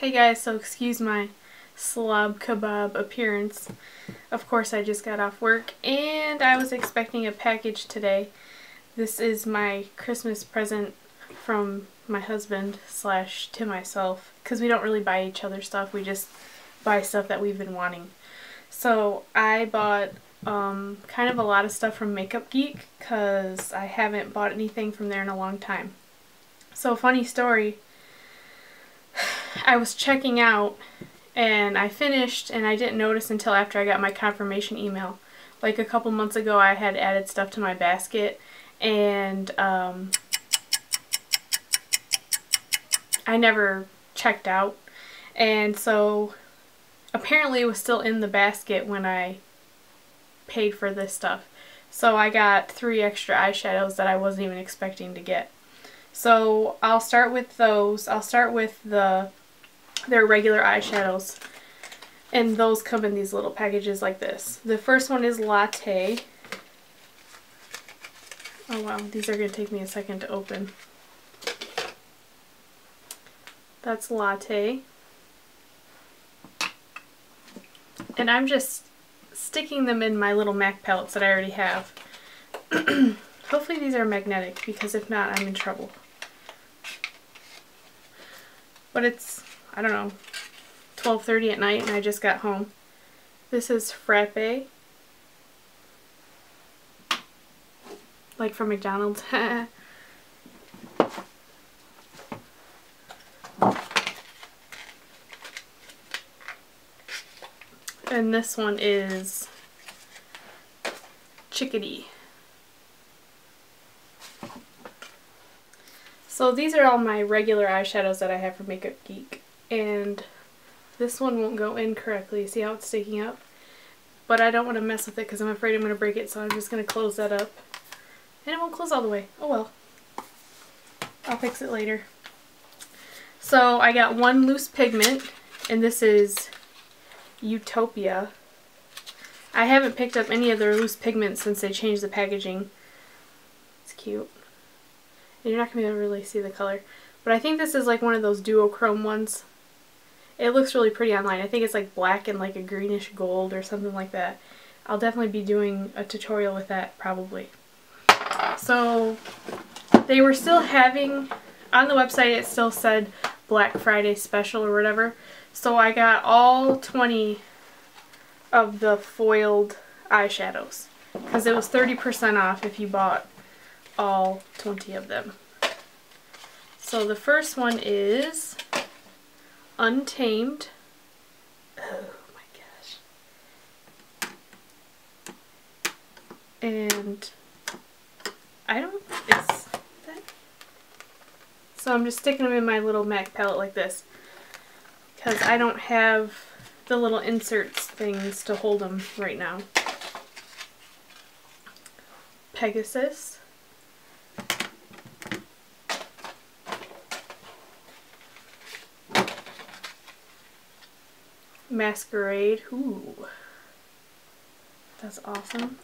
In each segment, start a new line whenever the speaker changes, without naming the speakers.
Hey guys, so excuse my slob kebab appearance. Of course I just got off work and I was expecting a package today. This is my Christmas present from my husband slash to myself because we don't really buy each other stuff. We just buy stuff that we've been wanting. So I bought um, kind of a lot of stuff from Makeup Geek because I haven't bought anything from there in a long time. So funny story, I was checking out and I finished and I didn't notice until after I got my confirmation email. Like a couple months ago I had added stuff to my basket and um, I never checked out and so apparently it was still in the basket when I paid for this stuff. So I got three extra eyeshadows that I wasn't even expecting to get. So I'll start with those. I'll start with the their regular eyeshadows. And those come in these little packages like this. The first one is Latte. Oh wow, these are going to take me a second to open. That's Latte. And I'm just sticking them in my little MAC palettes that I already have. Hopefully these are magnetic because if not I'm in trouble. But it's, I don't know, 12.30 at night and I just got home. This is Frappe. Like from McDonald's. and this one is Chickadee. So these are all my regular eyeshadows that I have from Makeup Geek. And this one won't go in correctly. See how it's sticking up? But I don't want to mess with it because I'm afraid I'm going to break it. So I'm just going to close that up. And it won't close all the way. Oh well. I'll fix it later. So I got one loose pigment. And this is Utopia. I haven't picked up any of their loose pigments since they changed the packaging. It's cute. And you're not going to be able to really see the color. But I think this is like one of those duochrome ones. It looks really pretty online. I think it's like black and like a greenish gold or something like that. I'll definitely be doing a tutorial with that probably. So they were still having, on the website it still said Black Friday special or whatever. So I got all 20 of the foiled eyeshadows because it was 30% off if you bought all 20 of them. So the first one is Untamed. Oh my gosh. And I don't, it's that. So I'm just sticking them in my little MAC palette like this because I don't have the little inserts things to hold them right now. Pegasus. Masquerade. Ooh. That's awesome.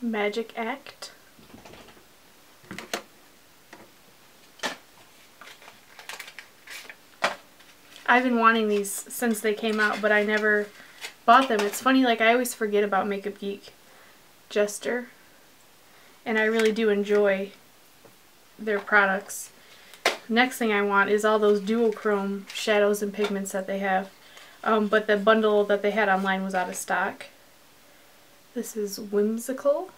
Magic Act. I've been wanting these since they came out, but I never bought them. It's funny, like I always forget about Makeup Geek Jester, and I really do enjoy their products. Next thing I want is all those duochrome shadows and pigments that they have. Um, but the bundle that they had online was out of stock. This is Whimsical.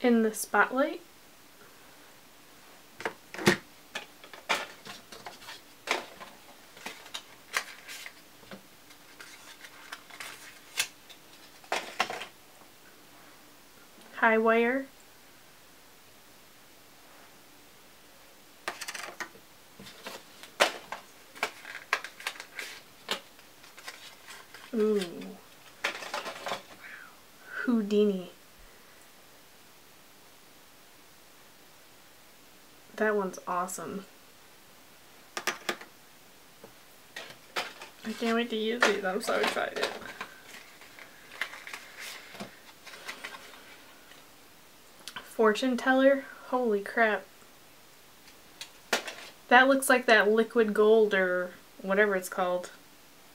In the Spotlight. high wire. Ooh. Houdini. That one's awesome. I can't wait to use these. I'm so excited. Fortune teller? Holy crap. That looks like that liquid gold or whatever it's called.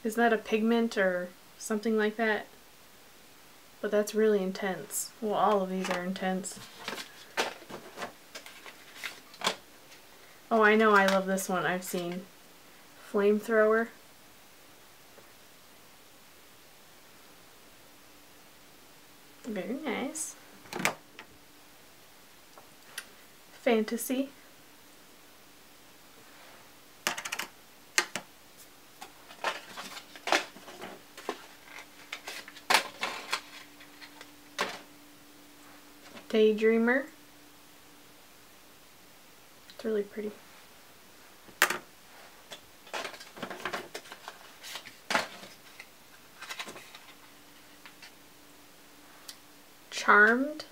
Is that a pigment or something like that? But that's really intense. Well, all of these are intense. Oh, I know I love this one. I've seen. Flamethrower. Very nice. Fantasy. Daydreamer. It's really pretty. Charmed.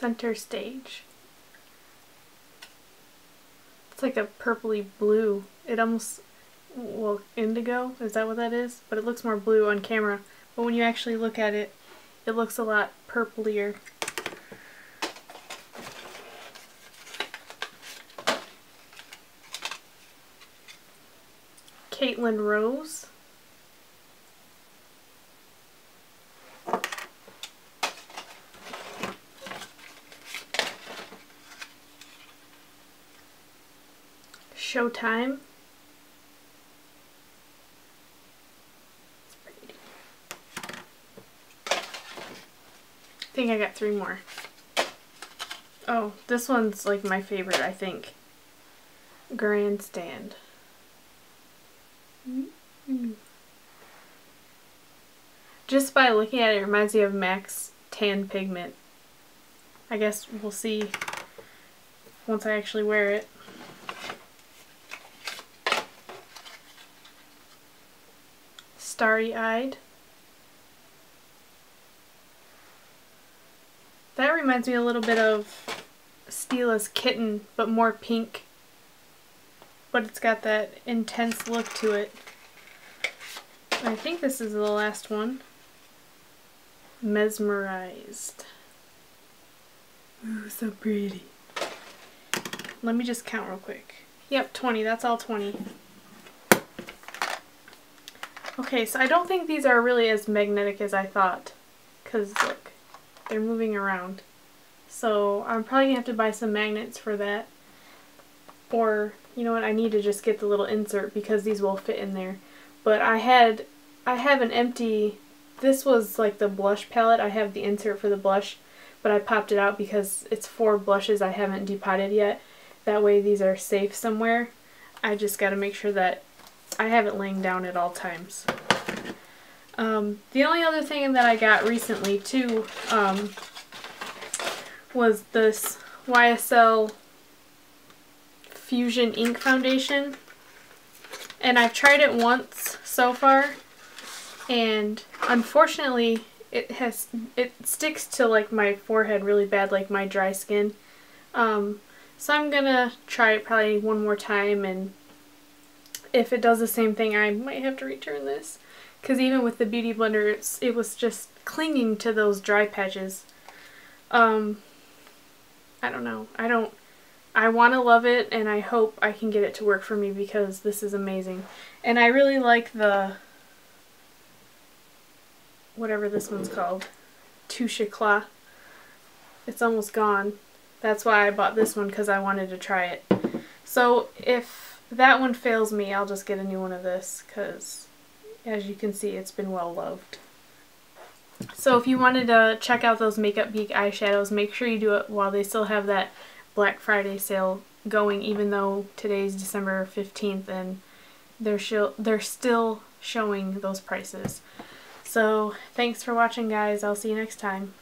Center stage. It's like a purpley blue. It almost, well, indigo, is that what that is? But it looks more blue on camera. But when you actually look at it, it looks a lot purplier. Caitlin Rose. Showtime. I think I got three more. Oh, this one's like my favorite, I think. Grandstand. Mm. Just by looking at it, it reminds me of MAC Tan Pigment. I guess we'll see once I actually wear it. Starry-eyed. That reminds me a little bit of Stila's Kitten, but more pink. But it's got that intense look to it. I think this is the last one. Mesmerized. Ooh, so pretty. Let me just count real quick. Yep, 20. That's all 20. Okay, so I don't think these are really as magnetic as I thought. Because, look, they're moving around. So I'm probably going to have to buy some magnets for that. Or, you know what, I need to just get the little insert because these will fit in there. But I had, I have an empty, this was like the blush palette. I have the insert for the blush, but I popped it out because it's four blushes I haven't depotted yet. That way these are safe somewhere. I just got to make sure that I have it laying down at all times. Um, the only other thing that I got recently too um, was this YSL Fusion Ink Foundation. And I've tried it once so far and unfortunately it has it sticks to like my forehead really bad like my dry skin. Um, so I'm gonna try it probably one more time and if it does the same thing, I might have to return this. Because even with the Beauty Blender, it was just clinging to those dry patches. Um, I don't know. I don't... I want to love it, and I hope I can get it to work for me because this is amazing. And I really like the... whatever this one's called. Touche Eclat. It's almost gone. That's why I bought this one, because I wanted to try it. So if that one fails me, I'll just get a new one of this because as you can see it's been well loved. So if you wanted to check out those Makeup Geek eyeshadows, make sure you do it while they still have that Black Friday sale going even though today's December 15th and they're, they're still showing those prices. So thanks for watching guys. I'll see you next time.